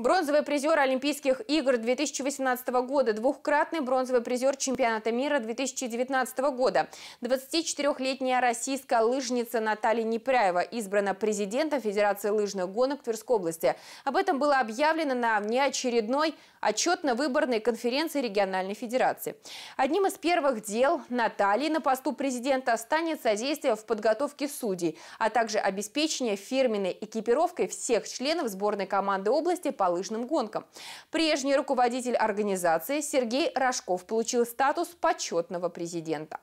Бронзовый призер Олимпийских игр 2018 года, двухкратный бронзовый призер чемпионата мира 2019 года. 24-летняя российская лыжница Наталья Непряева избрана президентом Федерации лыжных гонок Тверской области. Об этом было объявлено на внеочередной отчетно-выборной конференции региональной федерации. Одним из первых дел Натальи на посту президента станет содействие в подготовке судей, а также обеспечение фирменной экипировкой всех членов сборной команды области по лыжным гонкам. Прежний руководитель организации Сергей Рожков получил статус почетного президента.